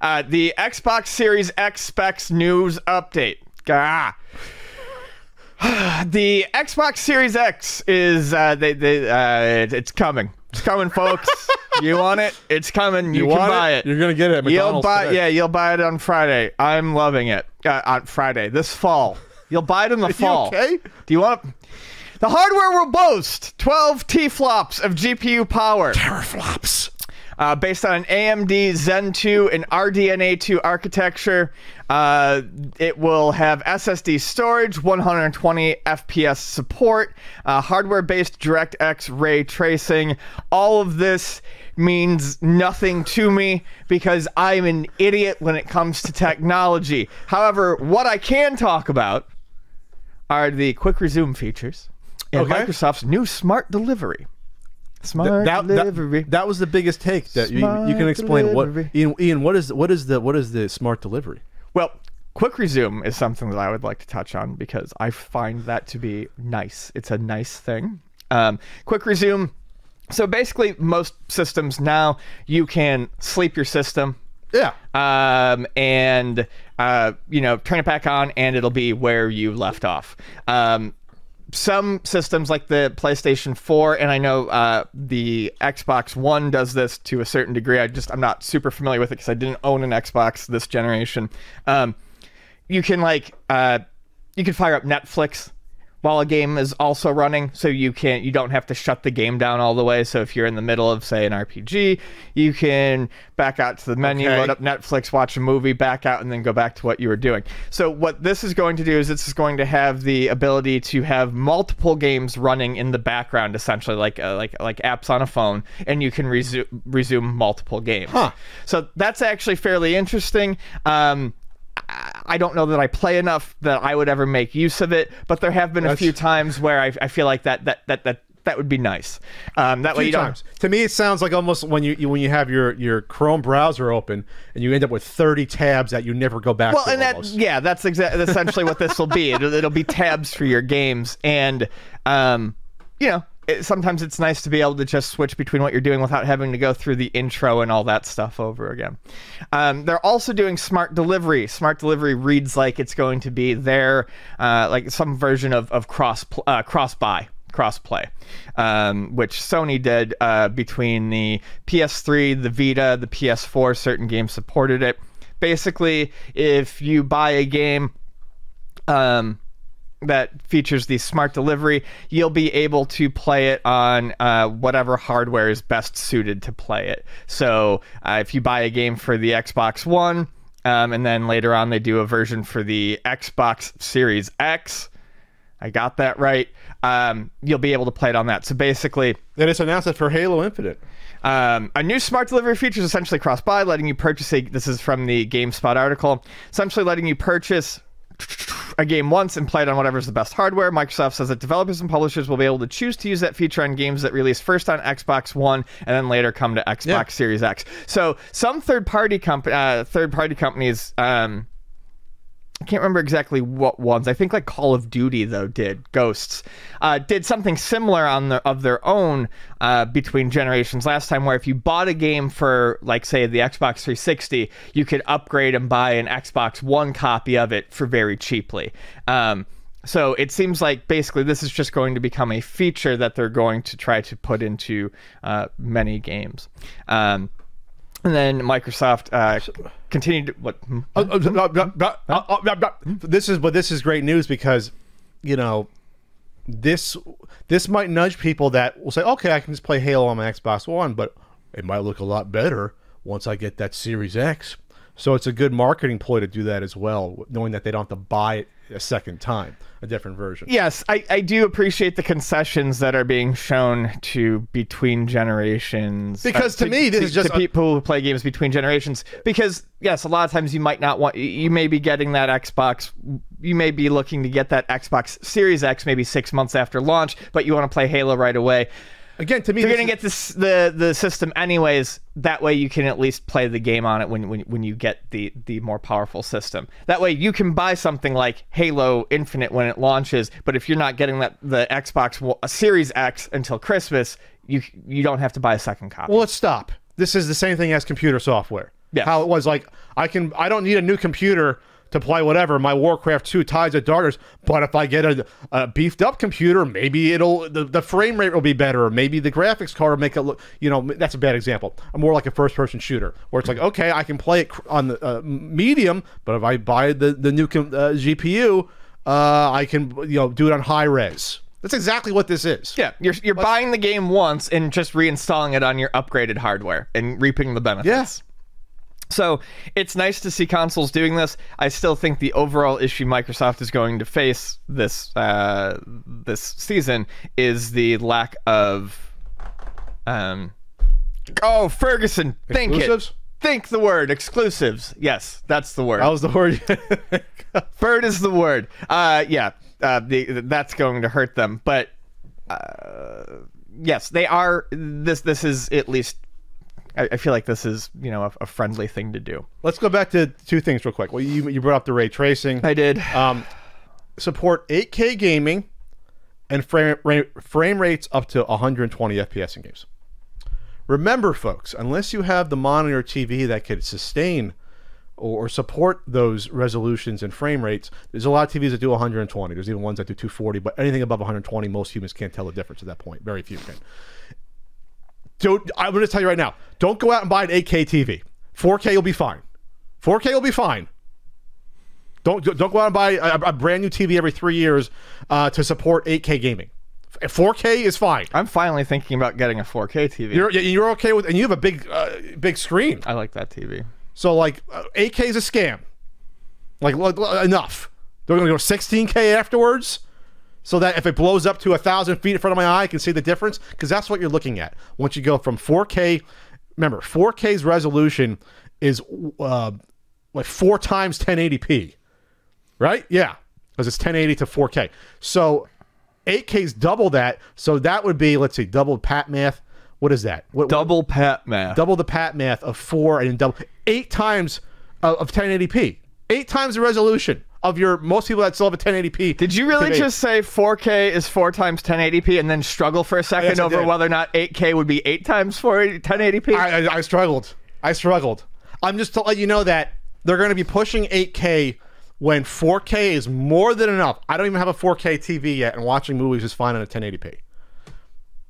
Uh, the Xbox Series X specs news update. Gah. the Xbox Series X is uh, they, they, uh, it- it's coming. It's coming, folks. you want it? It's coming. You, can want buy it. You're gonna get it You'll buy, today. yeah, you'll buy it on Friday. I'm loving it. Uh, on Friday, this fall. You'll buy it in the fall. okay? Do you want? The hardware will boast 12 T-flops of GPU power. Teraflops. Uh, based on an AMD Zen 2 and RDNA 2 architecture. Uh, it will have SSD storage, 120 FPS support, uh, hardware based DirectX ray tracing. All of this means nothing to me because I'm an idiot when it comes to technology. However, what I can talk about are the quick resume features and Okay. Microsoft's new smart delivery. Smart That, delivery. that, that was the biggest take that you, you can explain delivery. what Ian, Ian what is what is the what is the smart delivery Well, quick resume is something that I would like to touch on because I find that to be nice. It's a nice thing. Um, quick resume. So basically, most systems now you can sleep your system. yeah Um, and uh, you know, turn it back on, and it'll be where you left off. Um, some systems like the PlayStation 4 and I know uh, the Xbox One does this to a certain degree. I just I'm not super familiar with it because I didn't own an Xbox this generation. Um, you can like uh, you can fire up Netflix while a game is also running, so you can't you don't have to shut the game down all the way. So if you're in the middle of say an RPG, you can back out to the menu, Okay. load up Netflix, watch a movie, back out, and then go back to what you were doing. So what this is going to do is this is going to have the ability to have multiple games running in the background, essentially like uh, like like apps on a phone, and you can resume resume multiple games. Huh. So that's actually fairly interesting. Um, I don't know that I play enough that I would ever make use of it, but there have been a few times where I, I feel like that that that that that would be nice. Um, that way you don't. times to me it sounds like almost when you you- when you have your your Chrome browser open and you end up with 30 tabs that you never go back Well, to and that yeah, that's exa- essentially what this will be. It'll, it'll be tabs for your games, and um, you know, it, sometimes it's nice to be able to just switch between what you're doing without having to go through the intro and all that stuff over again. Um, they're also doing smart delivery. Smart delivery reads like it's going to be there, uh, like some version of of cross uh, cross buy crossplay, um, which Sony did uh, between the PS3, the Vita, the PS4. Certain games supported it. Basically, if you buy a game um, that features the smart delivery, you'll be able to play it on uh, whatever hardware is best suited to play it. So uh, if you buy a game for the Xbox One, um, and then later on they do a version for the Xbox Series X. I got that right. Um, you'll be able to play it on that. So basically, They just announced it for Halo Infinite. um, a new smart delivery feature is essentially cross buy, letting you purchase a. This is from the GameSpot article. Essentially, letting you purchase a game once and played on whatever's the best hardware. Microsoft says that developers and publishers will be able to choose to use that feature on games that release first on Xbox One and then later come to Xbox Yeah. Series X. So some third-party comp- uh, third-party companies. Um, I can't remember exactly what ones. I think like Call of Duty though did Ghosts uh, did something similar on the of their own uh, between generations last time, where if you bought a game for like say the Xbox 360, you could upgrade and buy an Xbox One copy of it for very cheaply. Um, so it seems like basically this is just going to become a feature that they're going to try to put into uh, many games. Um, and then Microsoft uh, continued to, what? This is but this is great news because you know this this might nudge people that will say, okay, I can just play Halo on my Xbox One, but it might look a lot better once I get that Series X. So it's a good marketing ploy to do that as well, knowing that they don't have to buy it a second time, a different version. Yes, I, I do appreciate the concessions that are being shown to between generations. Uh, because to me, this is just to people who play games between generations. Because yes, a lot of times you might not want. You may be getting that Xbox. You may be looking to get that Xbox Series X maybe six months after launch, but you want to play Halo right away. Again, to me, You're gonna is- get this the the system anyways. That way you can at least play the game on it when when, when you get the the more powerful system. That way you can buy something like Halo Infinite when it launches. But if you're not getting that the Xbox One- uh, Series X until Christmas, you you don't have to buy a second copy. Well, let's stop. This is the same thing as computer software. Yes. How it was like I can I don't need a new computer to play whatever my Warcraft 2 Tides of Darkness, but if I get a, a beefed up computer, maybe it'll the, the frame rate will be better, or maybe the graphics card will make it look. You know, that's a bad example. I'm more like a first person shooter where it's like okay, I can play it on the uh, medium, but if I buy the the new com- uh, GPU, uh, I can you know do it on high res. That's exactly what this is. Yeah, you're you're buying the game once and just reinstalling it on your upgraded hardware and reaping the benefits. Yes. So it's nice to see consoles doing this. I still think the overall issue Microsoft is going to face this uh, this season is the lack of um. Oh, Ferguson, think Exclusives? it. Think the word exclusives. Yes, that's the word. That was the word. Bird is the word. Uh, yeah, uh, the, that's going to hurt them. But uh, yes, they are. This this is at least. I, I feel like this is you know a, a friendly thing to do. Let's go back to two things real quick. Well, you, you brought up the ray tracing. I did. Um, support 8K gaming and frame, frame rates up to 120 FPS in games. Remember, folks, unless you have the monitor TV that could sustain or, or support those resolutions and frame rates, there's a lot of TVs that do 120. There's even ones that do 240, but anything above 120, most humans can't tell the difference at that point. Very few can. Don't, I'm going to tell you right now don't go out and buy an 8K TV. 4K will be fine. 4K will be fine. Don't don't go out and buy a, a brand new TV every three years uh, to support 8K gaming. 4K is fine. I'm finally thinking about getting a 4K TV. You're you're okay with, and you have a big uh, big screen. I like that TV. So like uh, 8K is a scam. Like enough. They're gonna go 16K afterwards, so that if it blows up to a thousand feet in front of my eye, I can see the difference. Because that's what you're looking at once you go from 4K. Remember, 4K's resolution is uh, like four times 1080p, right? Yeah, because it's 1080 to 4K. So 8K's double that. So that would be let's see, double pat math. What is that? What, Double pat math. double the pat math of four and double eight times of, of 1080p. Eight times the resolution of your most people that still have a 1080p. Did you really just say 4K is four times 1080p and then struggle for a second Yes, over whether or not 8K would be eight times 4 1080p? I, I, I struggled. I struggled. I'm just to let you know that they're going to be pushing 8K when 4K is more than enough. I don't even have a 4K TV yet, and watching movies is fine on a 1080p.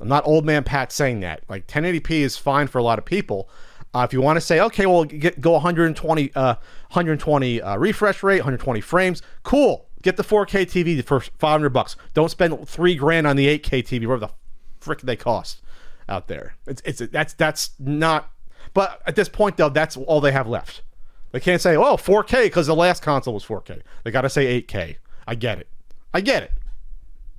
I'm not old man Pat saying that. Like 1080p is fine for a lot of people. Uh, if you want to say, okay, well, get, go 120, uh, 120 uh, refresh rate, 120 frames, cool. Get the 4K TV for 500 bucks. Don't spend three grand on the 8K TV, whatever the frick they cost out there. It's, it's that's that's not. But at this point, though, that's all they have left. They can't say, oh, 4K because the last console was 4K. They got to say 8K. I get it. I get it.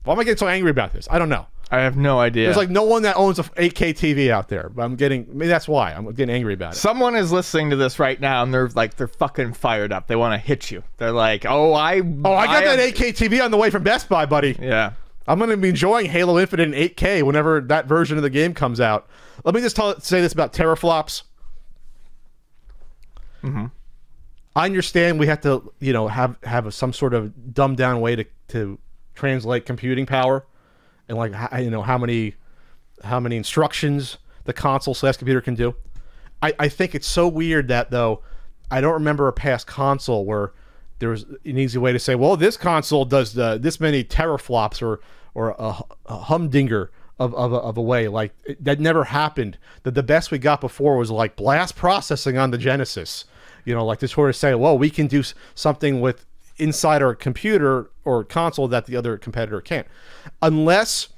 Why am I getting so angry about this? I don't know. I have no idea. There's like no one that owns a 8K TV out there, but I'm getting. Maybe that's why I'm getting angry about it. Someone is listening to this right now and they're like they're fucking fired up. They want to hit you. They're like, "Oh, I Oh, I got have- that 8K TV on the way from Best Buy, buddy. Yeah. I'm going to be enjoying Halo Infinite in 8K whenever that version of the game comes out. Let me just tell, say this about teraflops. Mm-hmm. I understand we have to, you know, have have some sort of dumbed down way to to translate computing power, and like you know how many how many instructions the console slash computer can do. I, I think it's so weird that though I don't remember a past console where there was an easy way to say, well, this console does the this many teraflops or or a, a humdinger of, of, a, of a way like it, that never happened. That the best we got before was like blast processing on the Genesis. You know, like this sort of say, well, we can do something with inside our computer or console that the other competitor can't, unless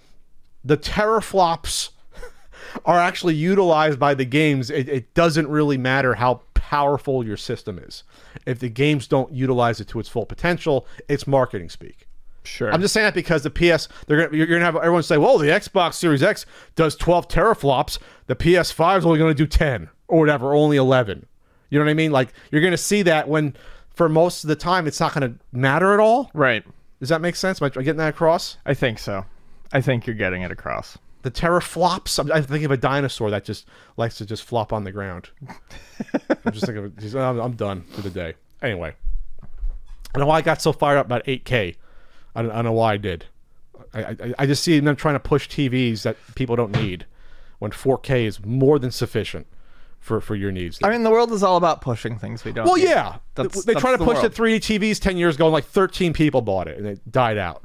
the teraflops are actually utilized by the games, it, it doesn't really matter how powerful your system is. If the games don't utilize it to its full potential, it's marketing speak. Sure. I'm just saying that because the PS, they're gonna, you're gonna have everyone say, "Well, the Xbox Series X does 12 teraflops. The PS5 is only gonna do 10 or whatever, or only 11." You know what I mean? Like you're gonna see that when, for most of the time, it's not gonna matter at all. right. Does that make sense? Am I getting that across? I think so. I think you're getting it across. the teraflops. I'm, I'm thinking of a dinosaur that just likes to just flop on the ground. I'm just thinking, of, I'm, I'm done for the day. Anyway, I don't know why I got so fired up about 8K. I don't, I don't know why I did. I, I, I just see them trying to push TVs that people don't need when 4K is more than sufficient for for your needs. I mean, the world is all about pushing things we don't. well, need. yeah, That's- they that's tried to the push world. the 3D TVs ten years ago, and like thirteen people bought it, and it died out.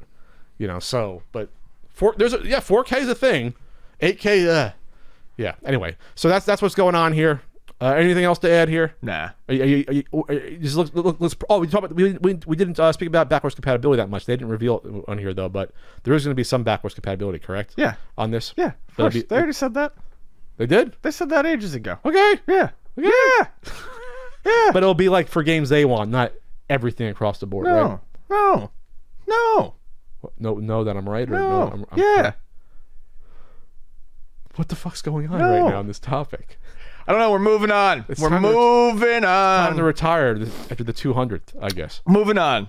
You know, so but four there's a yeah 4K is a thing, 8K uh yeah. Anyway, so that's that's what's going on here. Uh, anything else to add here? Nah. Are you, are you, are you, are you- just look, look, let's, oh, we talked about we, we, we didn't uh, speak about backwards compatibility that much. They didn't reveal it on here though, but there is going to be some backwards compatibility, correct? Yeah. On this. Yeah. Of course. be- they already said that. They did. They said that ages ago. Okay. Yeah. Okay. Yeah. Yeah. But it'll be like for games they want, not everything across the board, no. right? No. No. No, no, that I'm right or no? No. I'm, I'm- yeah. What the fuck's going on No. right now on this topic? I don't know. We're moving on. we're time to- moving I'm on. to retire after the 200th, I guess. moving on.